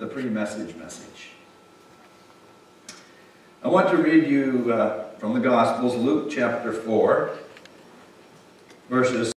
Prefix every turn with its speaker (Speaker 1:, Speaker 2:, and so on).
Speaker 1: the pre-message message. I want to read you uh, from the Gospels, Luke chapter 4, verses